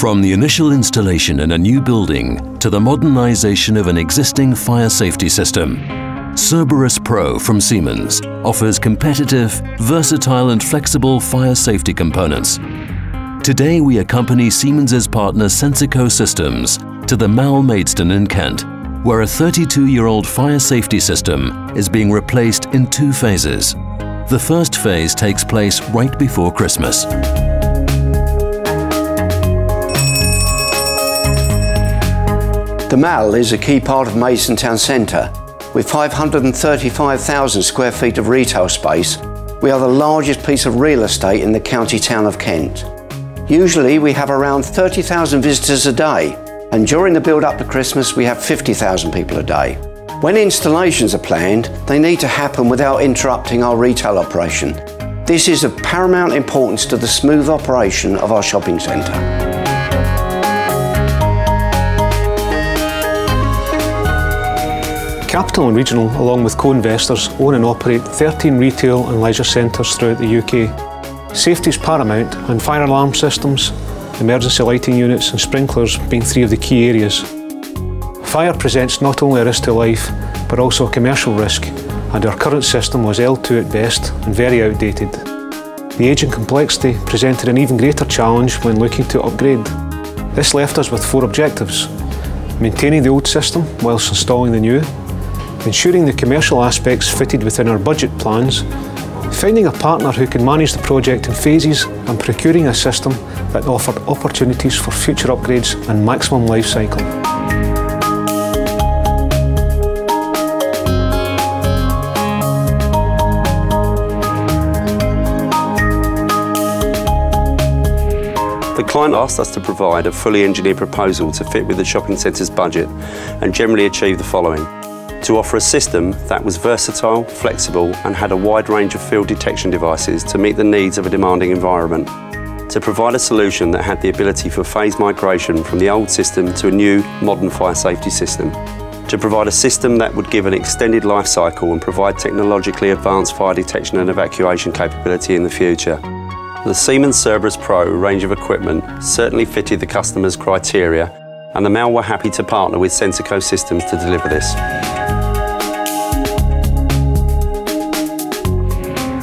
From the initial installation in a new building to the modernization of an existing fire safety system, Cerberus Pro from Siemens offers competitive, versatile and flexible fire safety components. Today we accompany Siemens' partner Senseco Systems to the Mall Maidstone in Kent, where a 32-year-old fire safety system is being replaced in two phases. The first phase takes place right before Christmas. The Mall is a key part of Maidstone Town Centre. With 535,000 square feet of retail space, we are the largest piece of real estate in the county town of Kent. Usually we have around 30,000 visitors a day, and during the build up to Christmas we have 50,000 people a day. When installations are planned, they need to happen without interrupting our retail operation. This is of paramount importance to the smooth operation of our shopping centre. Capital and Regional, along with co-investors, own and operate 13 retail and leisure centres throughout the UK. Safety is paramount and fire alarm systems, emergency lighting units and sprinklers being three of the key areas. Fire presents not only a risk to life, but also a commercial risk, and our current system was L2 at best and very outdated. The age and complexity presented an even greater challenge when looking to upgrade. This left us with four objectives. Maintaining the old system whilst installing the new, ensuring the commercial aspects fitted within our budget plans, finding a partner who can manage the project in phases and procuring a system that offered opportunities for future upgrades and maximum life cycle. The client asked us to provide a fully engineered proposal to fit with the shopping centre's budget and generally achieve the following to offer a system that was versatile, flexible and had a wide range of field detection devices to meet the needs of a demanding environment. To provide a solution that had the ability for phase migration from the old system to a new, modern fire safety system. To provide a system that would give an extended life cycle and provide technologically advanced fire detection and evacuation capability in the future. The Siemens Cerberus Pro range of equipment certainly fitted the customer's criteria and the Mall were happy to partner with Senseco Systems to deliver this.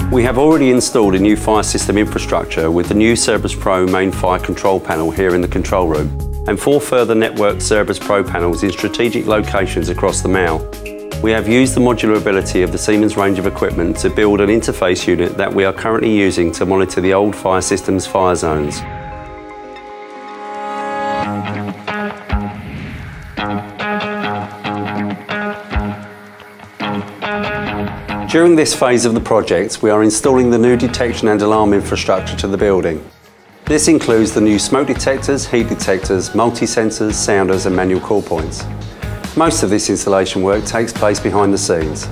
We have already installed a new fire system infrastructure with the new Cerberus Pro main fire control panel here in the control room and four further networked Cerberus Pro panels in strategic locations across the Mall. We have used the modular ability of the Siemens range of equipment to build an interface unit that we are currently using to monitor the old fire system's fire zones. During this phase of the project, we are installing the new detection and alarm infrastructure to the building. This includes the new smoke detectors, heat detectors, multi-sensors, sounders and manual call points. Most of this installation work takes place behind the scenes.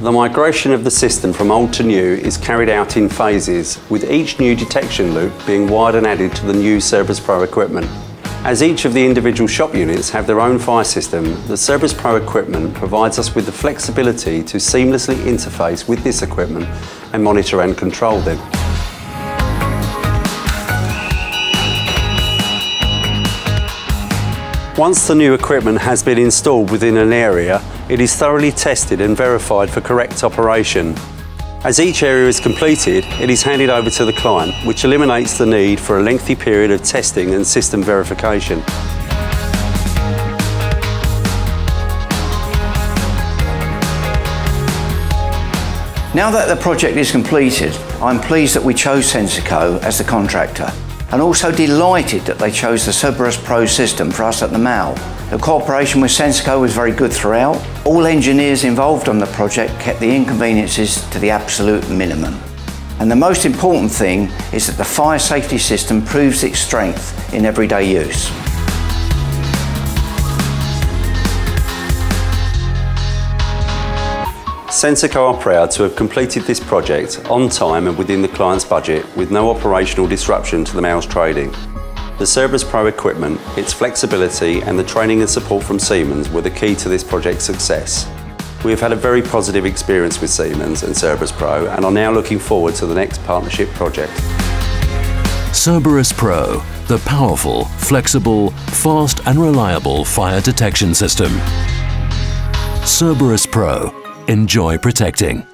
The migration of the system from old to new is carried out in phases, with each new detection loop being wired and added to the new Cerberus Pro equipment. As each of the individual shop units have their own fire system, the Cerberus Pro equipment provides us with the flexibility to seamlessly interface with this equipment and monitor and control them. Once the new equipment has been installed within an area, it is thoroughly tested and verified for correct operation as each area is completed, it is handed over to the client, which eliminates the need for a lengthy period of testing and system verification. Now that the project is completed, I'm pleased that we chose Senseco as the contractor and also delighted that they chose the Cerberus Pro system for us at the Mall. The cooperation with Senseco was very good throughout. All engineers involved on the project kept the inconveniences to the absolute minimum. And the most important thing is that the fire safety system proves its strength in everyday use. Senseco are proud to have completed this project on time and within the client's budget with no operational disruption to the mail's trading. The Cerberus Pro equipment, its flexibility and the training and support from Siemens were the key to this project's success. We have had a very positive experience with Siemens and Cerberus Pro and are now looking forward to the next partnership project. Cerberus Pro, the powerful, flexible, fast and reliable fire detection system. Cerberus Pro. Enjoy protecting.